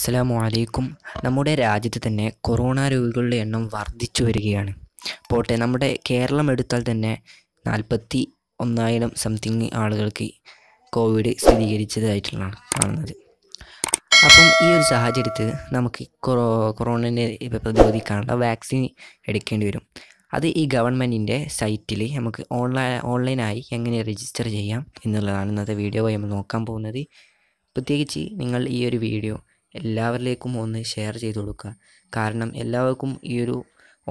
അസ്സലാമു അലൈക്കും. നമ്മുടെ രാജ്യത്ത് തന്നെ കൊറോണ രോഗികളുടെ എണ്ണം വർദ്ധിച്ചു വരികയാണ്. പോട്ടെ നമ്മുടെ കേരളം എടുത്താൽ തന്നെ നാൽപ്പത്തി ഒന്നായിരം സംതിങ് ആളുകൾക്ക് കോവിഡ് സ്ഥിരീകരിച്ചതായിട്ടുള്ളതാണ് കാണുന്നത്. അപ്പം ഈ ഒരു സാഹചര്യത്തിൽ നമുക്ക് കൊറോ കൊറോണനെ പ്രതിരോധിക്കാനുള്ള വാക്സിൻ എടുക്കേണ്ടി വരും. അത് ഈ ഗവൺമെന്റിന്റെ സൈറ്റിൽ നമുക്ക് ഓൺലൈൻ ഓൺലൈനായി എങ്ങനെ രജിസ്റ്റർ ചെയ്യാം എന്നുള്ളതാണ് ഇന്നത്തെ വീഡിയോ നമ്മൾ നോക്കാൻ പോകുന്നത്. പ്രത്യേകിച്ച് നിങ്ങൾ ഈ ഒരു വീഡിയോ എല്ലാവരിലേക്കും ഒന്ന് ഷെയർ ചെയ്ത് കൊടുക്കുക. കാരണം എല്ലാവർക്കും ഈ ഒരു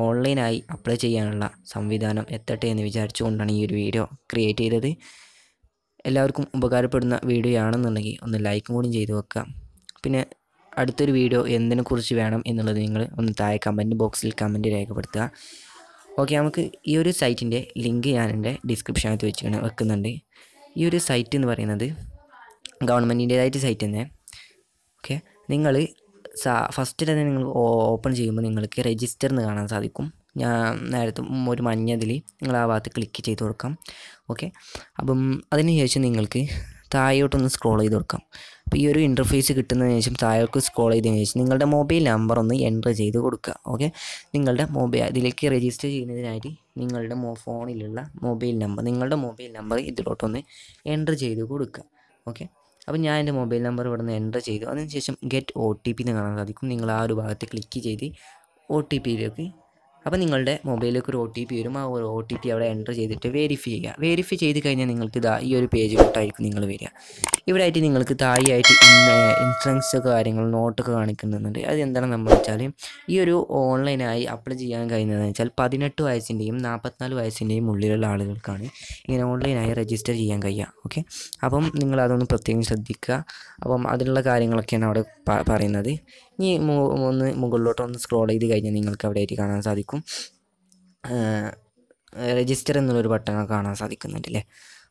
ഓൺലൈനായി അപ്ലൈ ചെയ്യാനുള്ള സംവിധാനം എത്തട്ടെ എന്ന് വിചാരിച്ചുകൊണ്ടാണ് ഈ ഒരു വീഡിയോ ക്രിയേറ്റ് ചെയ്തത്. എല്ലാവർക്കും ഉപകാരപ്പെടുന്ന വീഡിയോ ആണെന്നുണ്ടെങ്കിൽ ഒന്ന് ലൈക്കും കൂടി ചെയ്ത് വെക്കുക. പിന്നെ അടുത്തൊരു വീഡിയോ എന്തിനെക്കുറിച്ച് വേണം എന്നുള്ളത് നിങ്ങൾ ഒന്ന് താഴെ കമന്റ് ബോക്സിൽ കമന്റ് രേഖപ്പെടുത്തുക. ഓക്കെ നമുക്ക് ഈ ഒരു സൈറ്റിന്റെ ലിങ്ക് ഞാൻ എന്റെ ഡിസ്ക്രിപ്ഷനകത്ത് വെച്ച് വെക്കുന്നുണ്ട്. ഈ ഒരു സൈറ്റ് എന്ന് പറയുന്നത് ഗവൺമെന്റിന്റേതായിട്ട് സൈറ്റ് തന്നെ. ഓക്കെ നിങ്ങൾ ഫസ്റ്റ് തന്നെ നിങ്ങൾ ഓപ്പൺ ചെയ്യുമ്പോൾ നിങ്ങൾക്ക് രജിസ്റ്റർ എന്ന് കാണാൻ സാധിക്കും. ഞാൻ നേരത്തെ ഒരു മഞ്ഞതിൽ നിങ്ങൾ ആ ഭാഗത്ത് ക്ലിക്ക് ചെയ്ത് കൊടുക്കാം. ഓക്കെ അപ്പം അതിന് ശേഷം നിങ്ങൾക്ക് താഴോട്ടൊന്ന് സ്ക്രോൾ ചെയ്ത് കൊടുക്കാം. അപ്പോൾ ഈ ഒരു ഇന്റർഫേസ് കിട്ടുന്നതിന് ശേഷം താഴോട്ട് സ്ക്രോൾ ചെയ്തതിന് ശേഷം നിങ്ങളുടെ മൊബൈൽ നമ്പർ ഒന്ന് എന്റർ ചെയ്ത് കൊടുക്കുക. ഓക്കെ നിങ്ങളുടെ മൊബൈൽ ഇതിലേക്ക് രജിസ്റ്റർ ചെയ്യുന്നതിനായിട്ട് നിങ്ങളുടെ മൊ ഫോണിലുള്ള മൊബൈൽ നമ്പർ നിങ്ങളുടെ മൊബൈൽ നമ്പർ ഇതിലോട്ടൊന്ന് എന്റർ ചെയ്ത് കൊടുക്കുക. ഓക്കെ അപ്പോൾ ഞാൻ എന്റെ മൊബൈൽ നമ്പർ ഇവിടെ നിന്ന് എന്റർ ചെയ്തു. അതിനുശേഷം ഗെറ്റ് ഒ ടി പി എന്ന് കാണാൻ സാധിക്കും. നിങ്ങൾ ആ ഒരു ഭാഗത്ത് ക്ലിക്ക് ചെയ്ത് ഒ ടി പിയിലേക്ക് അപ്പോൾ നിങ്ങളുടെ മൊബൈലിലേക്ക് ഒരു ഒ ടി പി വരും. ആ ഒരു ഒ ടി പി അവിടെ എന്റർ ചെയ്തിട്ട് വെരിഫൈ ചെയ്യുക. വെരിഫൈ ചെയ്ത് കഴിഞ്ഞാൽ നിങ്ങൾക്ക് ഇതാ ഈ ഒരു പേജിലോട്ടായിരിക്കും നിങ്ങൾ വരിക. ഇവിടെ ആയിട്ട് നിങ്ങൾക്ക് താഴെയായിട്ട് ഇൻഷുറൻസ് കാര്യങ്ങൾ നോട്ടൊക്കെ കാണിക്കുന്നുണ്ട്. അത് എന്താണെന്ന് നമ്മൾ വെച്ചാൽ ഈ ഒരു ഓൺലൈനായി അപ്ലൈ ചെയ്യാൻ കഴിയുന്നതെന്ന് വെച്ചാൽ പതിനെട്ട് വയസ്സിന്റെയും നാൽപ്പത്തിനാല് വയസ്സിന്റെയും ഉള്ളിലുള്ള ആളുകൾക്കാണ് ഇങ്ങനെ ഓൺലൈനായി രജിസ്റ്റർ ചെയ്യാൻ കഴിയുക. ഓക്കെ അപ്പം നിങ്ങൾ അതൊന്ന് പ്രത്യേകം ശ്രദ്ധിക്കുക. അപ്പം അതിനുള്ള കാര്യങ്ങളൊക്കെയാണ് അവിടെ പറയുന്നത്. ഇനി ഒന്ന് മുകളിലോട്ട് ഒന്ന് സ്ക്രോൾ ചെയ്ത് കഴിഞ്ഞാൽ നിങ്ങൾക്ക് അവിടെ ആയിട്ട് കാണാൻ സാധിക്കും. രജിസ്റ്റർ എന്നുള്ളൊരു ബട്ടൺ കാണാൻ സാധിക്കുന്നുണ്ട് അല്ലേ?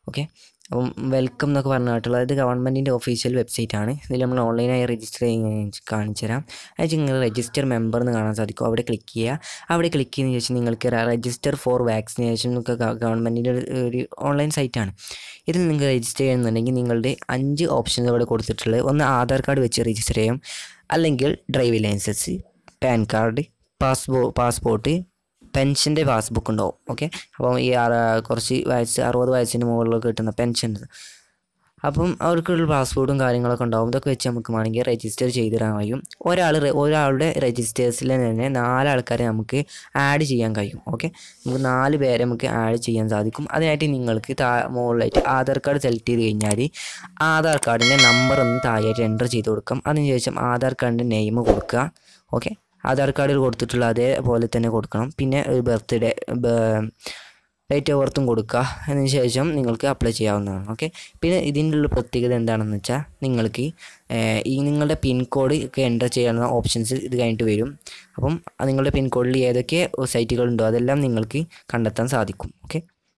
ഓക്കെ അപ്പം വെൽക്കം എന്നൊക്കെ പറഞ്ഞിട്ടുള്ളത് അത് ഗവൺമെന്റിന്റെ ഒഫീഷ്യൽ വെബ്സൈറ്റ് ആണ്. ഇതിൽ നമ്മൾ ഓൺലൈനായി രജിസ്റ്റർ ചെയ്യുന്ന കാണിച്ചു തരാം. അത് നിങ്ങൾ രജിസ്റ്റർ മെമ്പർ എന്ന് കാണാൻ സാധിക്കും. അവിടെ ക്ലിക്ക് ചെയ്യുക. അവിടെ ക്ലിക്ക് ചെയ്യുന്ന ശേഷം നിങ്ങൾക്ക് രജിസ്റ്റർ ഫോർ വാക്സിനേഷൻ എന്നൊക്കെ ഗവൺമെന്റിന്റെ ഒരു ഓൺലൈൻ സൈറ്റാണ് ഇതിൽ നിങ്ങൾക്ക് രജിസ്റ്റർ ചെയ്യുന്നുണ്ടെങ്കിൽ നിങ്ങളുടെ അഞ്ച് ഓപ്ഷൻസ് അവിടെ കൊടുത്തിട്ടുള്ളത്. ഒന്ന് ആധാർ കാർഡ് വെച്ച് രജിസ്റ്റർ ചെയ്യാം. അല്ലെങ്കിൽ ഡ്രൈവിംഗ് ലൈസൻസ് പാൻ കാർഡ് പാസ്പോ പാസ്പോർട്ട് പെൻഷന്റെ പാസ്ബുക്ക് ഉണ്ടാവും ഓക്കെ? അപ്പം ഈ കുറച്ച് വയസ്സ് അറുപത് വയസ്സിന് മുകളിലൊക്കെ കിട്ടുന്ന പെൻഷൻ അപ്പം അവർക്കുള്ള പാസ്പോർട്ടും കാര്യങ്ങളൊക്കെ ഉണ്ടാവും. ഇതൊക്കെ വെച്ച് നമുക്ക് വേണമെങ്കിൽ രജിസ്റ്റർ ചെയ്തിടാൻ കഴിയും. ഒരാൾ ഒരാളുടെ രജിസ്റ്റേഴ്സിൽ തന്നെ നാലാൾക്കാരെ നമുക്ക് ആഡ് ചെയ്യാൻ കഴിയും ഓക്കെ? നമുക്ക് നാല് പേരെ നമുക്ക് ആഡ് ചെയ്യാൻ സാധിക്കും. അതിനായിട്ട് നിങ്ങൾക്ക് താ മുകളിലായിട്ട് ആധാർ കാർഡ് സെലക്ട് ചെയ്ത് കഴിഞ്ഞാൽ ആധാർ കാർഡിന്റെ നമ്പർ ഒന്ന് താഴെയായിട്ട് എന്റർ ചെയ്ത് കൊടുക്കാം. അതിനുശേഷം ആധാർ കാർഡിന്റെ നെയിം കൊടുക്കുക ഓക്കെ? ആധാർ കാർഡിൽ കൊടുത്തിട്ടുള്ള അതേപോലെ തന്നെ കൊടുക്കണം. പിന്നെ ഒരു ബർത്ത്ഡേ ഡേറ്റ് ഓഫ് ബർത്തും കൊടുക്കുക. അതിന് ശേഷം നിങ്ങൾക്ക് അപ്ലൈ ചെയ്യാവുന്നതാണ്. ഓക്കെ പിന്നെ ഇതിന്റെ ഉള്ള പ്രത്യേകത എന്താണെന്ന് വെച്ചാൽ നിങ്ങൾക്ക് ഈ നിങ്ങളുടെ പിൻകോഡ് ഒക്കെ എന്റർ ചെയ്യാവുന്ന ഓപ്ഷൻസ് ഇത് കഴിഞ്ഞിട്ട് വരും. അപ്പം നിങ്ങളുടെ പിൻകോഡിൽ ഏതൊക്കെ സൈറ്റുകളുണ്ടോ അതെല്ലാം നിങ്ങൾക്ക് കണ്ടെത്താൻ സാധിക്കും. ഓക്കെ